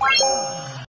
Bye.